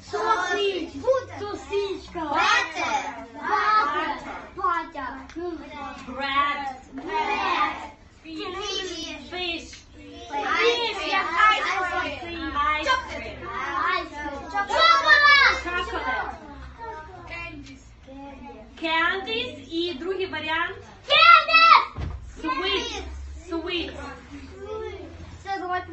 Sausage. Sausage. Butter. Butter. Butter. Bread. Bread. Fish. Fish. Fish. Ice cream. Ice cream. Ice cream. Chocolate. Chocolate. Candies. candies и другий вариант. Candies! Sweet. Sweet. Все, давайте